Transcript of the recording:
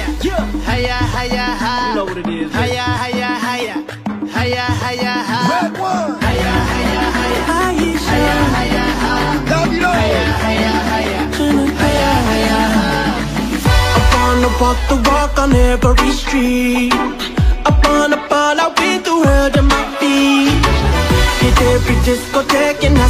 higher. Higher, higher, higher. You know what it is. Higher, higher, higher. Higher, higher, higher. RedOne. Higher, higher, higher. Aisha, Higher, higher, higher. Davido. Higher, higher, higher. Higher, higher, higher. I wanna walk the walk on every street. I wanna fall out with the world at my feet. Hit every discotheque and I